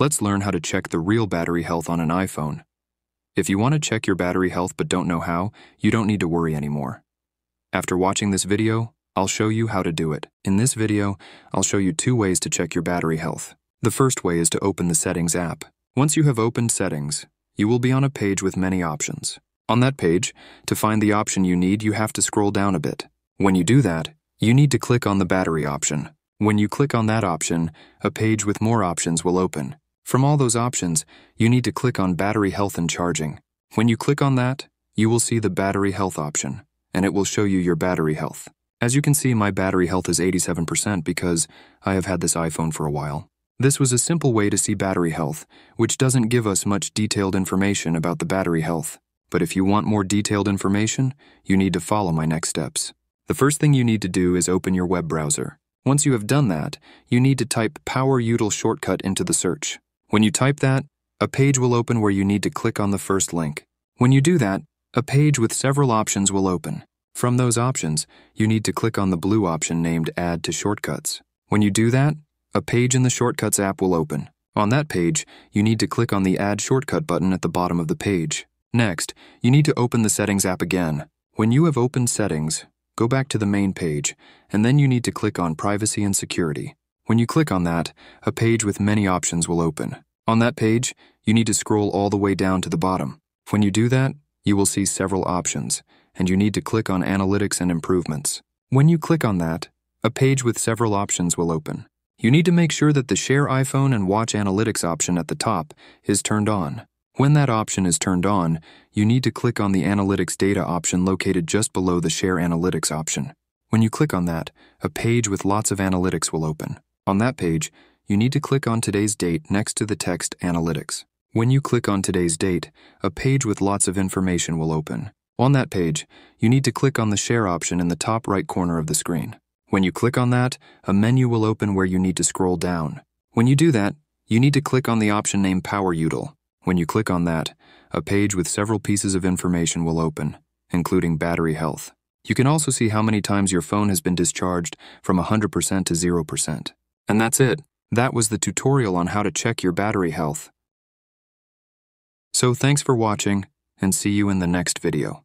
Let's learn how to check the real battery health on an iPhone. If you want to check your battery health but don't know how, you don't need to worry anymore. After watching this video, I'll show you how to do it. In this video, I'll show you two ways to check your battery health. The first way is to open the Settings app. Once you have opened Settings, you will be on a page with many options. On that page, to find the option you need, you have to scroll down a bit. When you do that, you need to click on the battery option. When you click on that option, a page with more options will open. From all those options, you need to click on Battery Health and Charging. When you click on that, you will see the Battery Health option, and it will show you your battery health. As you can see, my battery health is 87% because I have had this iPhone for a while. This was a simple way to see battery health, which doesn't give us much detailed information about the battery health. But if you want more detailed information, you need to follow my next steps. The first thing you need to do is open your web browser. Once you have done that, you need to type Power Util shortcut into the search. When you type that, a page will open where you need to click on the first link. When you do that, a page with several options will open. From those options, you need to click on the blue option named Add to Shortcuts. When you do that, a page in the Shortcuts app will open. On that page, you need to click on the Add Shortcut button at the bottom of the page. Next, you need to open the Settings app again. When you have opened Settings, go back to the main page, and then you need to click on Privacy and Security. When you click on that, a page with many options will open. On that page, you need to scroll all the way down to the bottom. When you do that, you will see several options, and you need to click on Analytics and Improvements. When you click on that, a page with several options will open. You need to make sure that the Share iPhone and Watch Analytics option at the top is turned on. When that option is turned on, you need to click on the Analytics Data option located just below the Share Analytics option. When you click on that, a page with lots of analytics will open. On that page, you need to click on today's date next to the text Analytics. When you click on today's date, a page with lots of information will open. On that page, you need to click on the Share option in the top right corner of the screen. When you click on that, a menu will open where you need to scroll down. When you do that, you need to click on the option named Power Util. When you click on that, a page with several pieces of information will open, including battery health. You can also see how many times your phone has been discharged from 100% to 0%. And that's it. That was the tutorial on how to check your battery health. So thanks for watching, and see you in the next video.